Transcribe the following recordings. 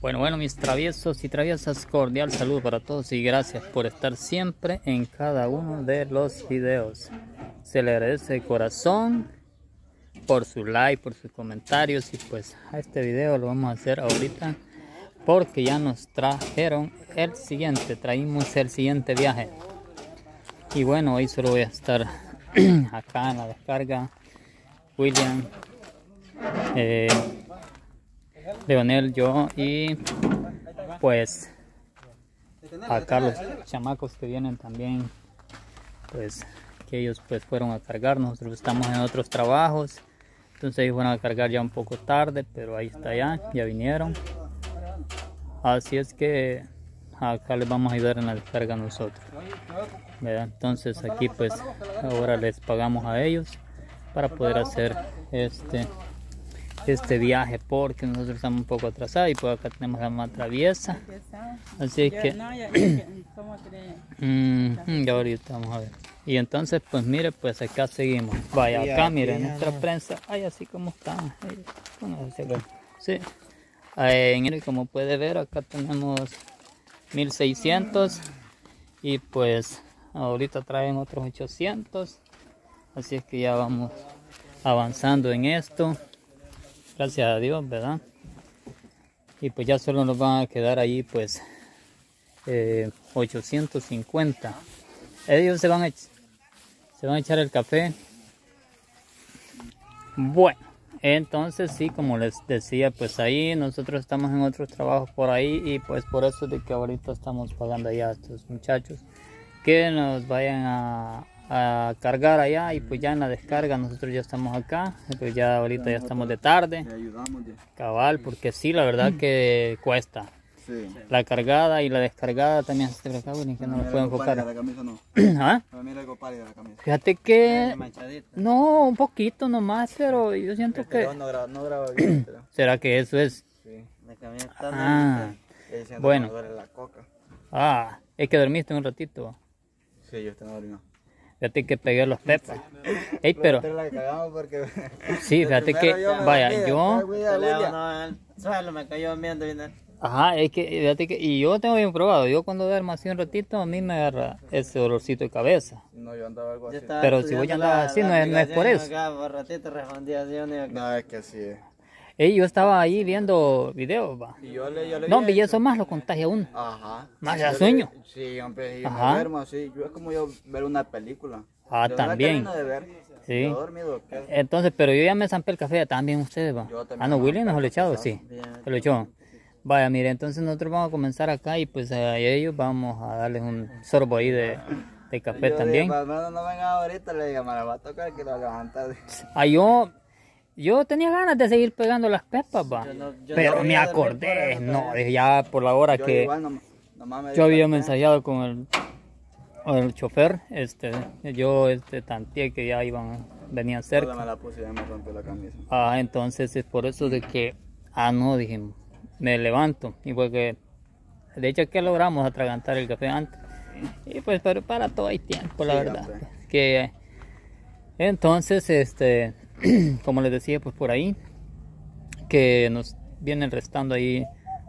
Bueno, bueno, mis traviesos y traviesas, cordial saludo para todos y gracias por estar siempre en cada uno de los videos. Se le agradece de corazón por su like, por sus comentarios y pues a este video lo vamos a hacer ahorita porque ya nos trajeron el siguiente, traímos el siguiente viaje. Y bueno, hoy solo voy a estar acá en la descarga. William, eh, Leonel, yo y pues acá los chamacos que vienen también, pues que ellos pues fueron a cargar, nosotros estamos en otros trabajos, entonces ellos fueron a cargar ya un poco tarde, pero ahí está ya, ya vinieron. Así es que acá les vamos a ayudar en la descarga nosotros. Entonces aquí pues ahora les pagamos a ellos para poder hacer este este viaje porque nosotros estamos un poco atrasados y pues acá tenemos la más traviesa. Así que mm, ya ahorita vamos a ver. Y entonces pues mire pues acá seguimos. Vaya acá mire nuestra prensa. Ay así como está. Sí. Eh, como puede ver acá tenemos 1600 y pues ahorita traen otros 800 así es que ya vamos avanzando en esto gracias a Dios, ¿verdad? Y pues ya solo nos van a quedar ahí pues 850. Eh, Ellos se van, a, se van a echar el café. Bueno, entonces sí, como les decía, pues ahí nosotros estamos en otros trabajos por ahí y pues por eso de que ahorita estamos pagando allá a estos muchachos que nos vayan a, a cargar allá y pues ya en la descarga nosotros ya estamos acá. Pues ya ahorita ya estamos de tarde. Cabal porque sí la verdad que cuesta. La cargada y la descargada también se acá que no lo puedo enfocar. ¿Ah? fíjate que no un poquito nomás pero yo siento que será que eso es ah, bueno. ah es que dormiste un ratito. Sí yo estaba dormido Fíjate que pegué los pepas. Ey, pero... Sí, fíjate que... Vaya, yo... me cayó viendo Ajá, es que, fíjate que... Y yo tengo bien probado. Yo cuando duermo así un ratito, a mí me agarra ese dolorcito de cabeza. No, yo andaba algo así. Pero si voy a andar así, no es, no es por eso. No, es que así es. Ey, yo estaba ahí viendo videos, va. Y yo le, yo le no, hombre, y eso más lo contagia uno. Ajá. Más da sueño. sí, hombre, yo me duermo así. Yo es como yo ver una película. Ah, también. De ver. Sí. Dormido, Entonces, pero yo ya me zampé el café, también ustedes, va. Yo ah, no, Willy nos lo echado, sí. Se lo echó. Vaya, mire, entonces nosotros vamos a comenzar acá y pues a ellos vamos a darles un sorbo ahí de, de café yo también. Dije, no, no venga ahorita, le digo, me va a tocar que lo levantar. Ah, yo yo tenía ganas de seguir pegando las pepas, va. pero me acordé, no, ya por la hora que yo había mensajado con el, el chofer, este, yo este tanteé que ya iban, venían cerca. Me la puse, ya me rompió la camisa. Ah, entonces es por eso de que, ah no, dije, me levanto y porque de hecho que logramos atragantar el café antes. Y pues pero para todo hay tiempo, la verdad. Que entonces este como les decía, pues por ahí, que nos vienen restando ahí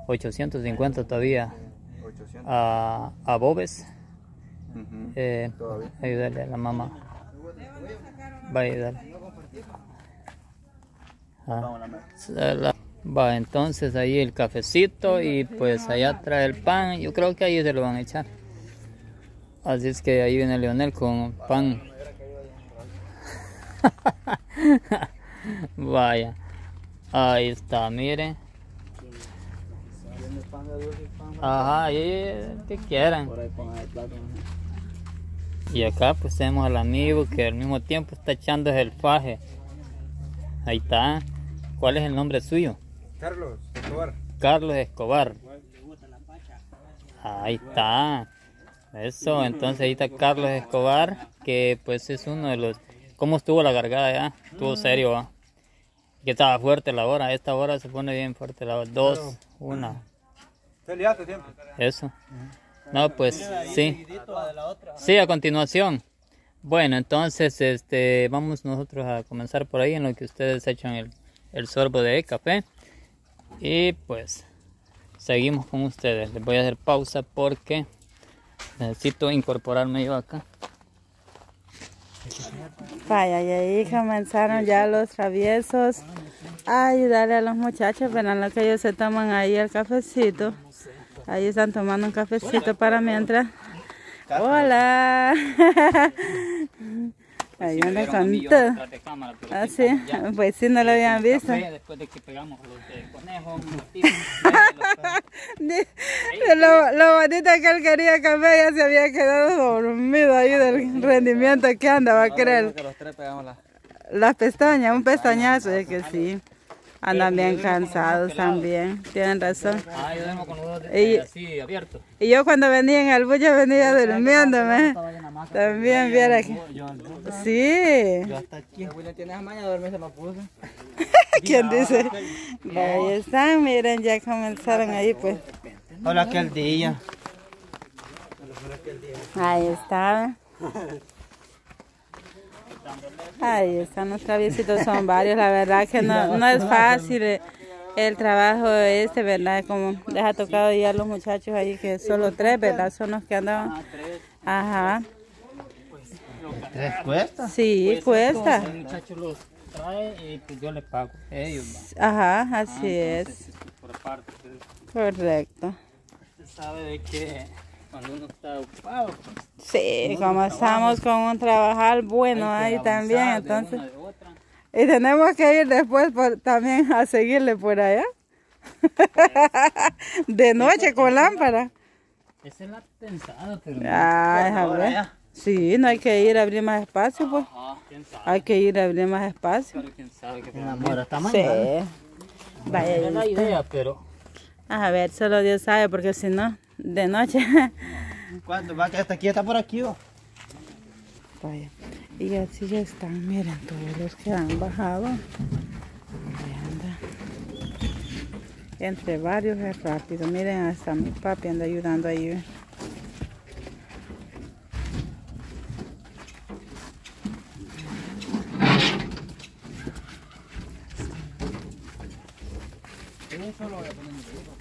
850 todavía a, a Bobes. eh, ayudarle a la mamá. Va a ayudarle. Ah, va, entonces ahí el cafecito y pues allá trae el pan. Yo creo que ahí se lo van a echar. Así es que ahí viene Leonel con pan Vaya. Ahí está, mire. Ajá, ahí que quieran. Y acá pues tenemos al amigo que al mismo tiempo está echando el faje. Ahí está. ¿Cuál es el nombre suyo? Carlos Escobar. Carlos Escobar. Ahí está. Eso, entonces ahí está Carlos Escobar, que pues es uno de los ¿Cómo estuvo la cargada ya? Estuvo serio, ¿va? Que estaba fuerte la hora. Esta hora se pone bien fuerte la hora. Dos, una. Eso. No, pues sí. Sí, a continuación. Bueno, entonces este, vamos nosotros a comenzar por ahí en lo que ustedes echan el, el sorbo de café. Y pues seguimos con ustedes. Les voy a hacer pausa porque necesito incorporarme yo acá. Vaya, y ahí comenzaron ya los traviesos a ayudarle a los muchachos, verán lo que ellos se toman ahí el cafecito. Ahí están tomando un cafecito para mientras. Hola. Ahí anda con todo. Ah, sí, pues sí, no lo habían visto. Después de que pegamos los de conejo, lo, lo bonito que él quería café ya se había quedado dormido ahí del rendimiento que anda, va a creer. Las pestañas, un pestañazo, es que sí. Andan bien cansados también, tienen razón. Ah, yo duermo con los dos y, así abiertos. Y yo cuando venía en el bulla venía durmiéndome. También viera. Sí. Yo hasta aquí. Dormirse puse. ¿Quién dice? Ahí están, miren, ya comenzaron ahí pues. Hola, aquel día. Ahí está. Ahí están los traviesitos, son varios, la verdad que no, no es fácil el trabajo este, ¿verdad? Como les ha tocado ya a los muchachos ahí que solo tres, ¿verdad? Son los que andaban. Ajá. ¿Tres cuesta? Sí, cuesta. El muchacho los trae y pues yo les pago. Ellos Ajá, así es. Por parte. Correcto. Usted sabe de que cuando uno está ocupado. Pues, sí, como estamos con un trabajar bueno ahí también, entonces. y tenemos que ir después por, también a seguirle por allá. de noche con lámpara. Esa es la pensada, pero. Ay, a ver. Sí, no hay que ir a abrir más espacio, pues. ¿quién sabe? Hay que ir a abrir más espacio. Pero quién sabe que enamora esta mañana. Sí. Vaya, idea, pero. A ver, solo Dios sabe, porque si no de noche. ¿Cuándo va que hasta aquí está por aquí? ¿o? Vaya. Y así ya están, miren, todos los que han bajado. Entre varios es rápido. Miren, hasta mi papi anda ayudando ahí. Eso lo voy a poner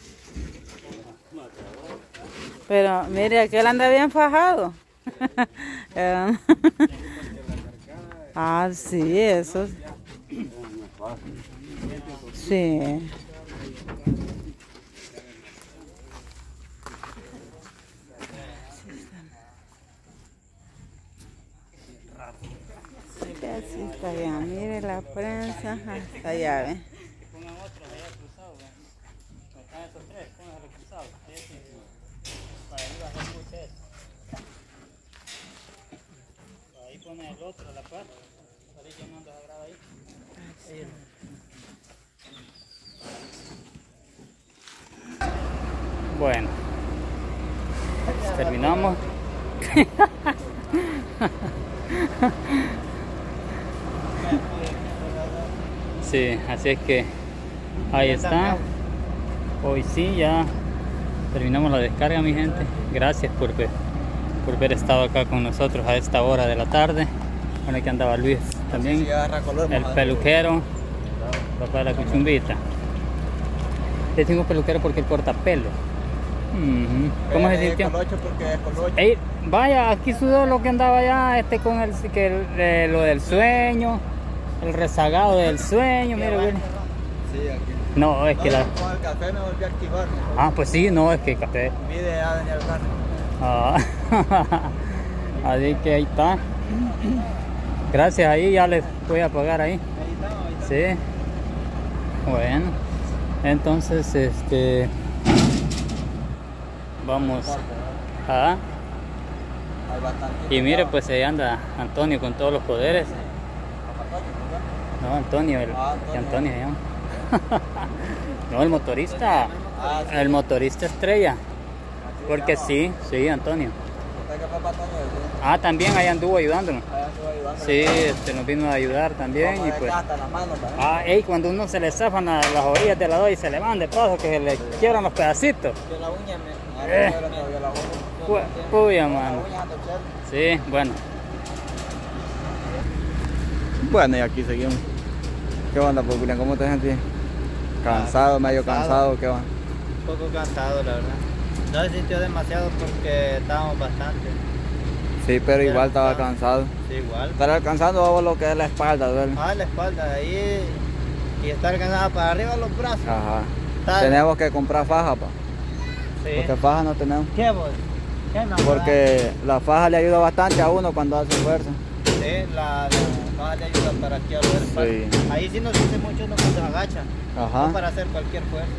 Pero mire, aquel anda bien fajado. ah, sí, eso. Sí. Así está mire la prensa hasta allá, ¿ven? Ahí pone el otro a la par. Ahí llenando la grada ahí. Bueno, terminamos. Sí, así es que ahí está. Hoy sí ya terminamos la descarga mi gente. Gracias por ver, por haber estado acá con nosotros a esta hora de la tarde. Bueno, aquí andaba Luis también, el peluquero, papá de la cuchumbita. Le tengo peluquero porque él corta pelo. ¿Cómo se sintió? Ey, vaya, aquí sudó lo que andaba ya este con el, que eh, lo del sueño, el rezagado del sueño, mire, mire. Sí, aquí. No, es que la... Con el café me volví a activar. Ah, pues sí, no, es que el café... Mide a Daniel. Ah, así que ahí está. Gracias, ahí ya les voy a pagar ahí. Sí. Bueno, entonces, este... Vamos Ah, y mire, pues ahí anda Antonio con todos los poderes. No, Antonio, el, Ah, Antonio. Antonio llama. no, el motorista. Ah, sí. El motorista estrella. Porque sí, sí, Antonio. Ah, también ahí anduvo ayudándonos. Sí, este, nos vino a ayudar también y pues... Ah, ey, cuando uno se le zafan a las orillas de la dos y se le van de paso, que se le quiebran los pedacitos. Que la uña me. Ah, Eh. Puya, La mano. Sí, bueno. Bueno, y aquí seguimos. ¿Qué onda, William? ¿Cómo te sientes? Cansado, medio cansado. ¿qué va? Un poco cansado, la verdad. No se sintió demasiado porque estábamos bastante. Sí, pero igual estaba Cansado. cansado. Sí, igual. Estar alcanzando vos lo que es la espalda, duele. Ah, la espalda ahí. Y estar cansada para arriba los brazos. Ajá. Tal. Tenemos que comprar faja, pa. Sí. Porque faja no tenemos. ¿Qué vos? ¿Qué no? Porque la faja le ayuda bastante a uno cuando hace fuerza. Sí, la, la le ayuda para que a ver, Sí. Ahí sí nos hace mucho uno cuando se agacha. No para hacer cualquier fuerza.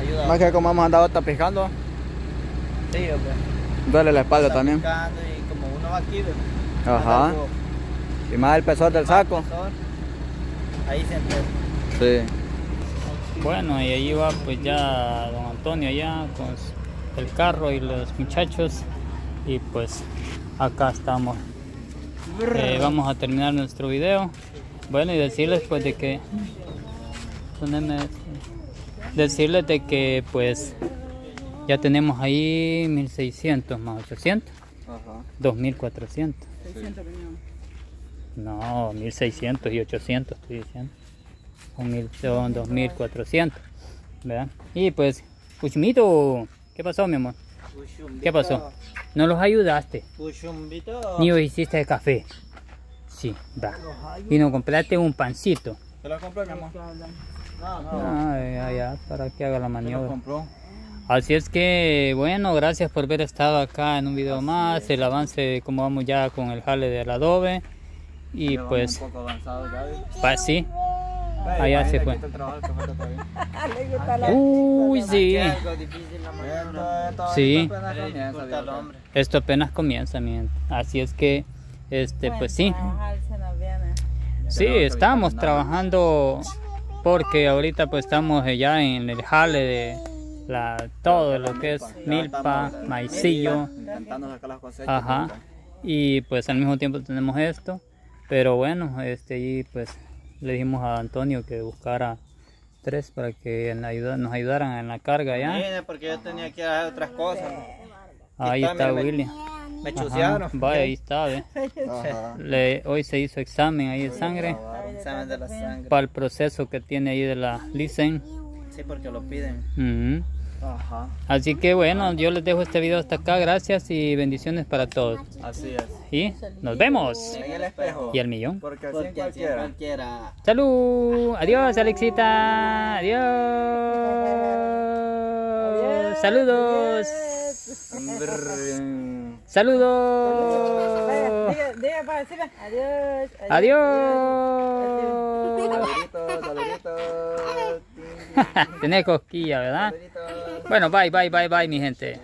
Ayuda. Más que como hemos andado tapijando, Sí, hombre. duele la espalda Está también. picando Y como uno va aquí, ¿ves? Ajá. Y más el peso del saco. pesor, Ahí se empieza. Sí. Bueno, y ahí va pues ya don Antonio allá con el carro y los muchachos. Y pues acá estamos. Eh, vamos a terminar nuestro video. Bueno, y decirles pues de que... Decirles de que pues ya tenemos ahí 1600 más 800, Ajá. 2400. No, 1600 y 800 estoy diciendo. Son, mil, son 2400. ¿Verdad? Y pues, Puchumito, ¿qué pasó, mi amor? ¿Qué pasó? No los ayudaste, Puchumbito. ni os hiciste café. Sí, va. Y nos compraste un pancito. ¿Se lo compró, mi amor? No, no. Ay, ay, ay, para que haga la ¿Se lo maniobra. compró? Así es que, bueno, gracias por haber estado acá en un video más, el avance de cómo vamos ya con el jale del adobe. Y Ya pues, Un poco avanzado ya, sí. Allá se fue. todavía. Uy, sí. Sí. esto apenas comienza, dificulta al viejo. hombre. Esto apenas comienza, mi gente. Así es que, este, pues sí. Sí, estamos trabajando porque ahorita pues estamos ya en el jale de la, todo lo que es milpa, maicillo. Ajá. Y pues al mismo tiempo tenemos esto. Pero bueno, este y pues le dijimos a Antonio que buscara tres para que ayuda- nos ayudaran en la carga ya. Viene porque yo tenía que hacer otras cosas. Ahí está, me- William. Me chusearon. Vaya, ahí está. Le, hoy se hizo examen ahí de sangre Examen de la sangre. para el proceso que tiene ahí de la licen. Sí, porque lo piden. Ajá. Así que bueno, yo les dejo este video hasta acá. Gracias y bendiciones para todos. Así es. Y nos vemos. En el espejo. Y al millón. Porque así Porque así cualquiera. cualquiera. Salud. Adiós, Alexita. Adiós. Saludos. Brrrr. Saludos. Diga para decirle adiós. Adiós. Tenés cosquilla, ¿verdad? Bueno, bye, bye, bye, bye, mi gente.